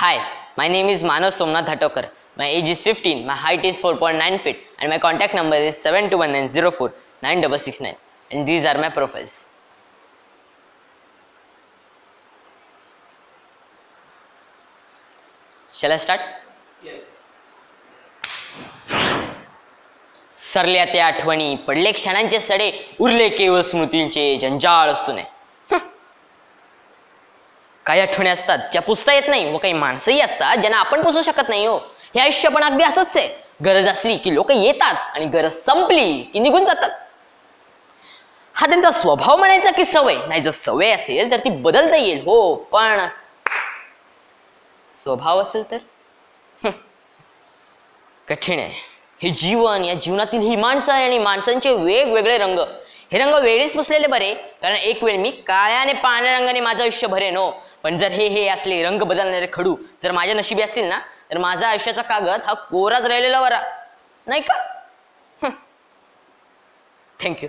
Hi, my name is Manav Somnath Hatokar. My age is 15, my height is 4.9 feet, and my contact number is 721904 9669. And these are my profiles. Shall I start? सरल्या त्या आठवणी पडले क्षणांचे सडे उरले केवळ स्मृतींचे जंजाळ सुने हं. काही आठवणी असतात ज्या पुसता येत नाही व काही माणसंही असतात ज्यांना आपण पुसू शकत नाही हो. हे आयुष्य पण अगदी असंच आहे. गरज असली की लोक येतात आणि गरज संपली की निघून जातात. हा त्यांचा स्वभाव म्हणायचा की सवय. नाही जर सवय असेल तर ती बदलता येईल हो पण स्वभाव असेल तर? कठीण आहे. हे जीवन या जीवनातील ही माणसं आहे आणि माणसांचे वेगवेगळे रंग. हे रंग वेळीच पुसलेले बरे. कारण एक वेळ मी काळ्याने पांढऱ्या रंगाने माझं आयुष्य भरेन हो. पण जर हे हे असले रंग बदलणारे खडू जर माझ्या नशिबी असतील ना तर माझा आयुष्याचा कागद हा कोराच राहिलेला बरा नाही का? थँक्यू